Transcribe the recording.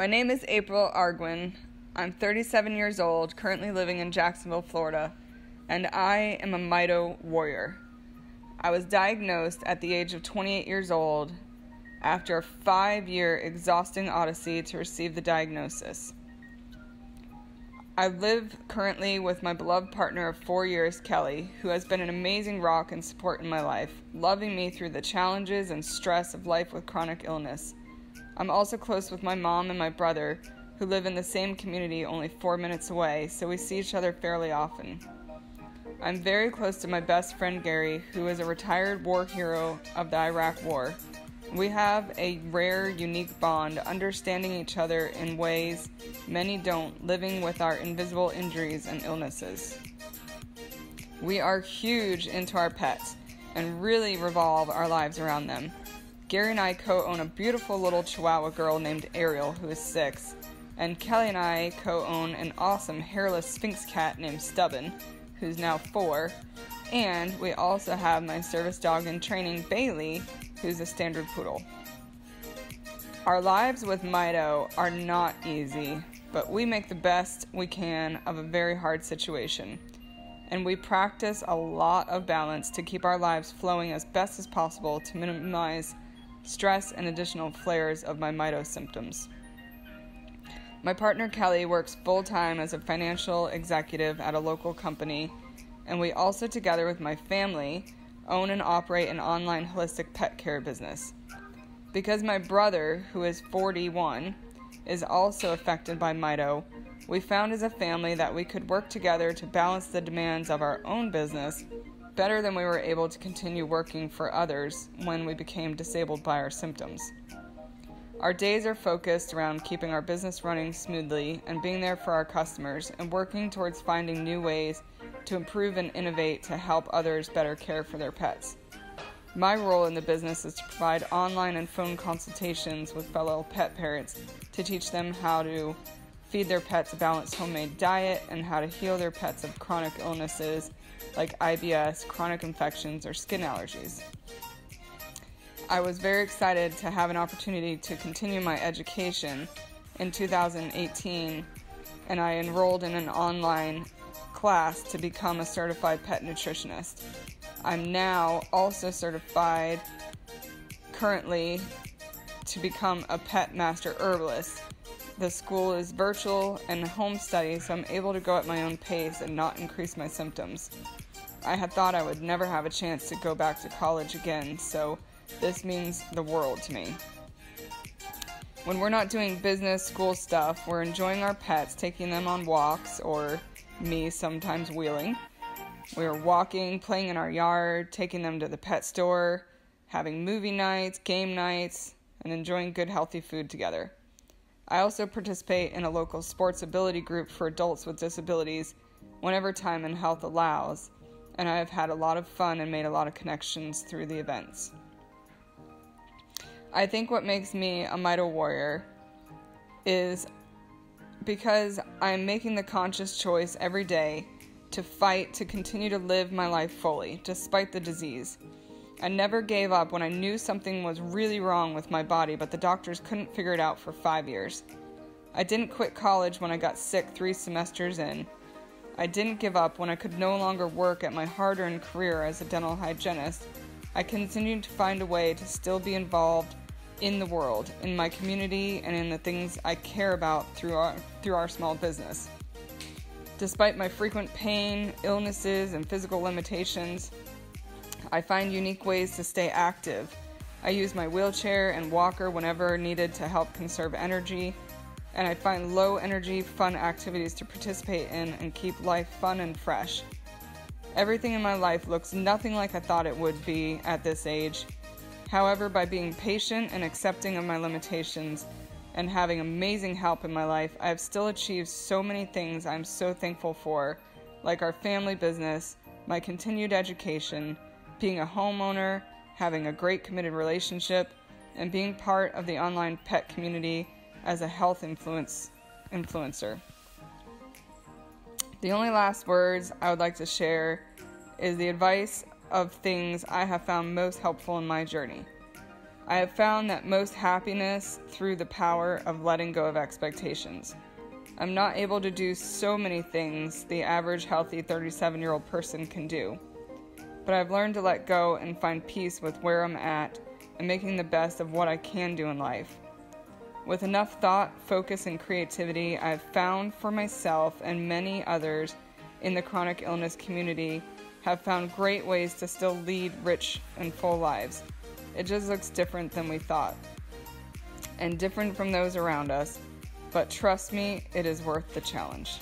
My name is April Arguin. I'm 37 years old, currently living in Jacksonville, Florida, and I am a Mito warrior. I was diagnosed at the age of 28 years old after a five year exhausting odyssey to receive the diagnosis. I live currently with my beloved partner of four years, Kelly, who has been an amazing rock and support in my life, loving me through the challenges and stress of life with chronic illness. I'm also close with my mom and my brother, who live in the same community only four minutes away, so we see each other fairly often. I'm very close to my best friend Gary, who is a retired war hero of the Iraq War. We have a rare, unique bond, understanding each other in ways many don't, living with our invisible injuries and illnesses. We are huge into our pets and really revolve our lives around them. Gary and I co own a beautiful little Chihuahua girl named Ariel, who is six, and Kelly and I co own an awesome hairless Sphynx cat named Stubborn, who's now four, and we also have my service dog in training, Bailey, who's a standard poodle. Our lives with Mito are not easy, but we make the best we can of a very hard situation. And we practice a lot of balance to keep our lives flowing as best as possible to minimize stress, and additional flares of my Mito symptoms. My partner Kelly works full time as a financial executive at a local company, and we also, together with my family, own and operate an online holistic pet care business. Because my brother, who is 41, is also affected by Mito, we found as a family that we could work together to balance the demands of our own business better than we were able to continue working for others when we became disabled by our symptoms. Our days are focused around keeping our business running smoothly and being there for our customers and working towards finding new ways to improve and innovate to help others better care for their pets. My role in the business is to provide online and phone consultations with fellow pet parents to teach them how to feed their pets a balanced homemade diet and how to heal their pets of chronic illnesses like IBS, chronic infections, or skin allergies. I was very excited to have an opportunity to continue my education in 2018, and I enrolled in an online class to become a certified pet nutritionist. I'm now also certified currently to become a pet master herbalist. The school is virtual and home study, so I'm able to go at my own pace and not increase my symptoms. I had thought I would never have a chance to go back to college again, so this means the world to me. When we're not doing business school stuff, we're enjoying our pets, taking them on walks, or me sometimes wheeling. We are walking, playing in our yard, taking them to the pet store, having movie nights, game nights, and enjoying good, healthy food together. I also participate in a local sports ability group for adults with disabilities whenever time and health allows and I have had a lot of fun and made a lot of connections through the events. I think what makes me a Mito warrior is because I'm making the conscious choice every day to fight to continue to live my life fully, despite the disease. I never gave up when I knew something was really wrong with my body, but the doctors couldn't figure it out for five years. I didn't quit college when I got sick three semesters in, I didn't give up when I could no longer work at my hard earned career as a dental hygienist. I continued to find a way to still be involved in the world, in my community, and in the things I care about through our, through our small business. Despite my frequent pain, illnesses, and physical limitations, I find unique ways to stay active. I use my wheelchair and walker whenever needed to help conserve energy and I find low energy, fun activities to participate in and keep life fun and fresh. Everything in my life looks nothing like I thought it would be at this age. However, by being patient and accepting of my limitations and having amazing help in my life, I have still achieved so many things I'm so thankful for, like our family business, my continued education, being a homeowner, having a great committed relationship, and being part of the online pet community as a health influence influencer. The only last words I would like to share is the advice of things I have found most helpful in my journey. I have found that most happiness through the power of letting go of expectations. I'm not able to do so many things the average healthy 37 year old person can do. But I've learned to let go and find peace with where I'm at and making the best of what I can do in life. With enough thought, focus, and creativity, I've found for myself and many others in the chronic illness community have found great ways to still lead rich and full lives. It just looks different than we thought and different from those around us, but trust me, it is worth the challenge.